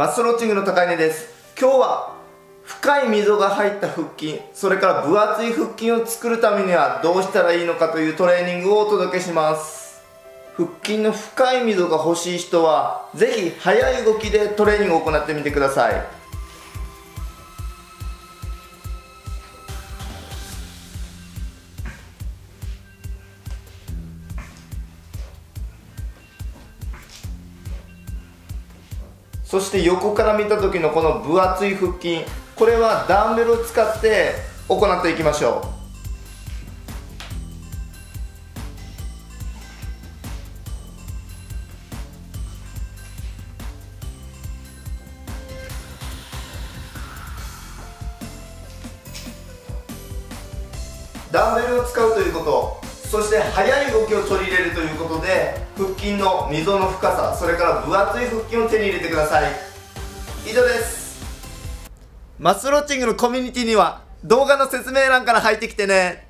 マスロッチングの高根です。今日は深い溝が入った腹筋それから分厚い腹筋を作るためにはどうしたらいいのかというトレーニングをお届けします。腹筋の深い溝が欲しい人は是非速い動きでトレーニングを行ってみてください。そして横から見た時のこの分厚い腹筋これはダンベルを使って行っていきましょう。ダンベルを使うということ。そして速い動きを取り入れるということで腹筋の溝の深さそれから分厚い腹筋を手に入れてください。以上です。マスロッチングのコミュニティには動画の説明欄から入ってきてね。